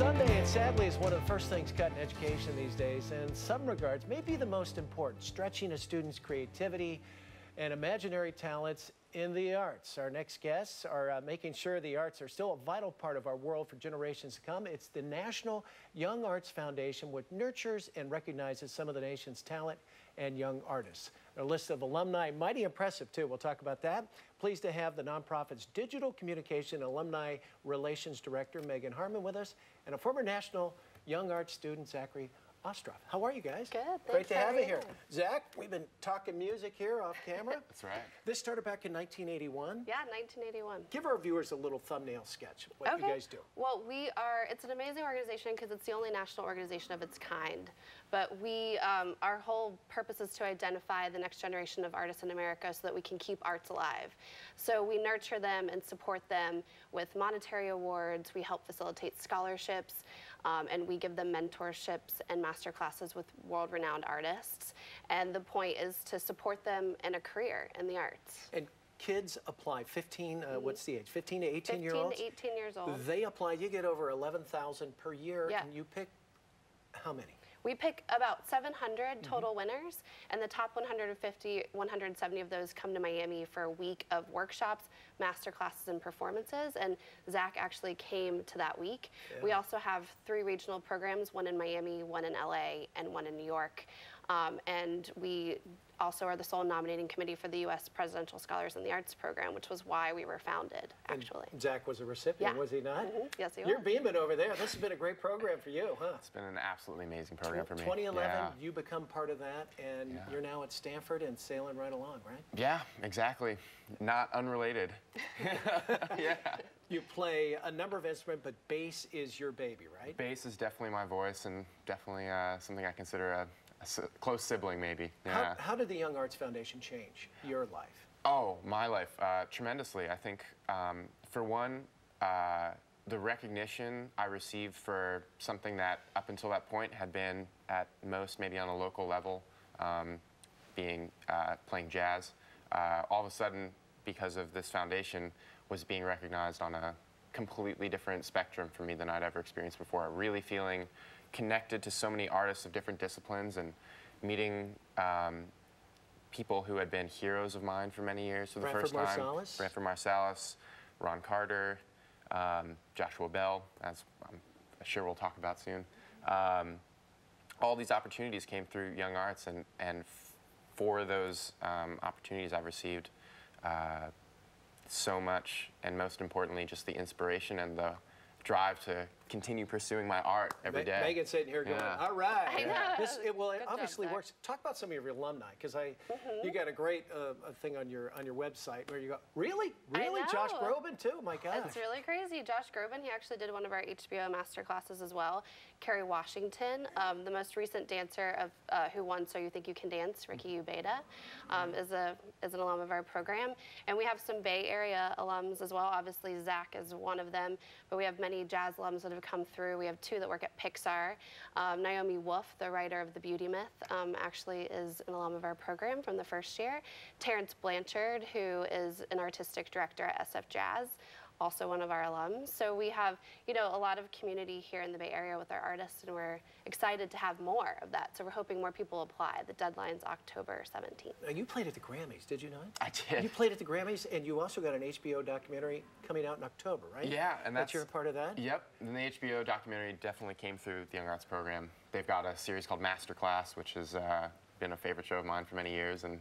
Sunday, and sadly, is one of the first things cut in education these days, and in some regards, may be the most important, stretching a student's creativity and imaginary talents in the arts. Our next guests are uh, making sure the arts are still a vital part of our world for generations to come. It's the National Young Arts Foundation, which nurtures and recognizes some of the nation's talent and young artists. Their list of alumni, mighty impressive too. We'll talk about that. Pleased to have the nonprofit's Digital Communication Alumni Relations Director, Megan Harmon, with us, and a former National Young Arts student, Zachary Ostroff. How are you guys? Good. Great to have you here. Zach, we've been talking music here off camera. That's right. This started back in 1981. Yeah, 1981. Give our viewers a little thumbnail sketch of what you guys do. Well, we are, it's an amazing organization because it's the only national organization of its kind. But we, um, our whole purpose is to identify the next generation of artists in America so that we can keep arts alive. So we nurture them and support them with monetary awards. We help facilitate scholarships. Um, and we give them mentorships and master classes with world renowned artists. And the point is to support them in a career in the arts. And kids apply 15, uh, what's the age? 15 to 18 15 year olds? to 18 years old. They apply, you get over 11,000 per year, Yeah. and you pick how many? We pick about 700 Mm-hmm. total winners, and the top 150, 170 of those come to Miami for a week of workshops, master classes, and performances. And Zach actually came to that week. We also have three regional programs one in Miami, one in LA, and one in New York. Um, and we also are the sole nominating committee for the U.S. Presidential Scholars in the Arts program, which was why we were founded, And actually. Zach was a recipient, Yeah. was he not? Mhm. Yes, he was. You're was. beaming over there. This has been a great program for you, huh? It's been an absolutely amazing program for me. 2011, Yeah. you become part of that, and Yeah. you're now at Stanford and sailing right along, right? Yeah, exactly. Not unrelated. yeah. You play a number of instruments, but bass is your baby, right? Bass is definitely my voice and definitely uh, something I consider a, a close sibling, maybe. Yeah. How, how did the Young Arts Foundation change your life? Oh, my life, uh, tremendously. I think, um, for one, uh, the recognition I received for something that up until that point had been at most maybe on a local level, um, being uh, playing jazz, uh, all of a sudden, because of this foundation, was being recognized on a completely different spectrum for me than I'd ever experienced before. Really feeling connected to so many artists of different disciplines and meeting um, people who had been heroes of mine for many years for the first time. Marsalis? Branford Marsalis, Ron Carter, um, Joshua Bell, as I'm sure we'll talk about soon. Um, all these opportunities came through Young Arts, and, and f- for those um, opportunities I've received uh, so much, and most importantly, just the inspiration and the drive to continue pursuing my art every Me- day. Megan's sitting here going, Yeah. all right. I know. This, it, well, it Good obviously Zach. works. Talk about some of your alumni, because I, Mm-hmm. you got a great uh, thing on your on your website where you go, really, I really, Josh know. Groban too. My gosh. It's really crazy. Josh Groban, he actually did one of our HBO master classes as well. Kerry Washington, um, the most recent dancer of uh, who won So You Think You Can Dance, Ricky Ubeda, um, is a is an alum of our program, and we have some Bay Area alums as well. Obviously, Zach is one of them, but we have many jazz alums that have come through. We have two that work at Pixar. Um, Naomi Wolf, the writer of The Beauty Myth, um, actually is an alum of our program from the first year. Terence Blanchard, who is an artistic director at SF Jazz also one of our alums. So we have, you know, a lot of community here in the Bay Area with our artists, and we're excited to have more of that. So we're hoping more people apply. The deadline's October 17th. Now, you played at the Grammys, did you not? I did. You played at the Grammys, and you also got an HBO documentary coming out in October, right? Yeah, and that's you're a part of that. Yep, and the HBO documentary definitely came through the Young Arts program. They've got a series called Masterclass, which has uh, been a favorite show of mine for many years, and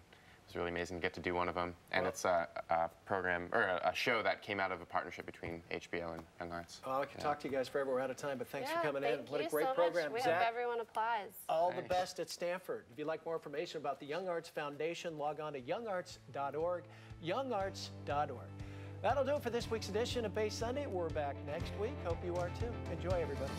it was really amazing to get to do one of them. And Well- it's a, a program or a, a show that came out of a partnership between HBO and Young Arts. Oh, I could Yeah. talk to you guys forever. We're out of time, but thanks for Yeah, coming in. thank What a great so program, Much. We Zach. hope everyone applies. All the best at Stanford. If you'd like more information about the Young Arts Foundation, log on to youngarts.org, youngarts.org. That'll do it for this week's edition of Bay Sunday. We're back next week. Hope you are too. Enjoy, everybody.